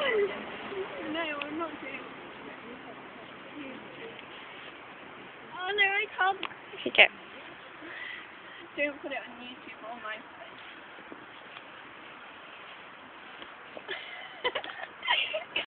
no, I'm not doing Oh no, I can't. Okay. Don't put it on YouTube